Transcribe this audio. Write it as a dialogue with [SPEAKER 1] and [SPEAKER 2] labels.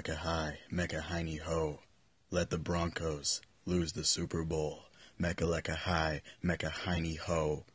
[SPEAKER 1] Mecca high, mecca hiney ho. Let the Broncos lose the Super Bowl. Mecca lecca high, mecca hiney ho.